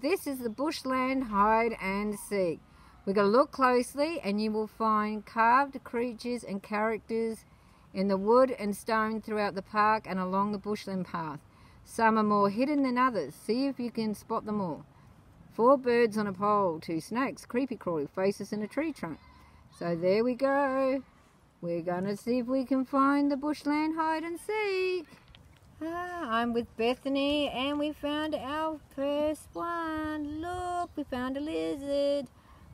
This is the bushland hide and seek. We're going to look closely and you will find carved creatures and characters in the wood and stone throughout the park and along the bushland path. Some are more hidden than others. See if you can spot them all. Four birds on a pole, two snakes, creepy crawly faces in a tree trunk. So there we go. We're going to see if we can find the bushland hide and seek. Ah, I'm with Bethany and we found our first one. Look, we found a lizard.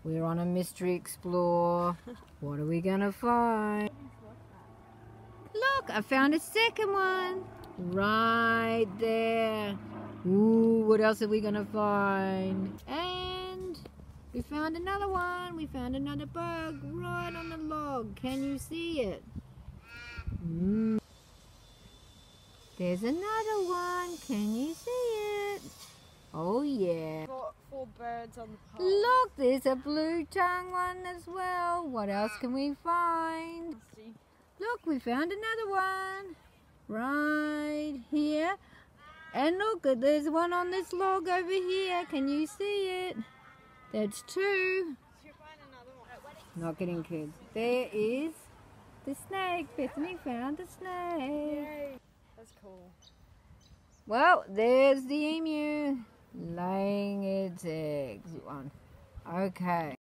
We're on a mystery explore. what are we going to find? Look, I found a second one. Right there. Ooh, what else are we going to find? And we found another one. We found another bug right on the log. Can you see it? Mm. There's another one. Can you see it? Oh yeah. Got four birds on the pole. Look, there's a blue tongue one as well. What else can we find? Look, we found another one. Right here. And look, there's one on this log over here. Can you see it? That's two. Not getting kids. There is the snake. Bethany found the snake. Yay. Well, there's the emu laying its eggs. One. Okay.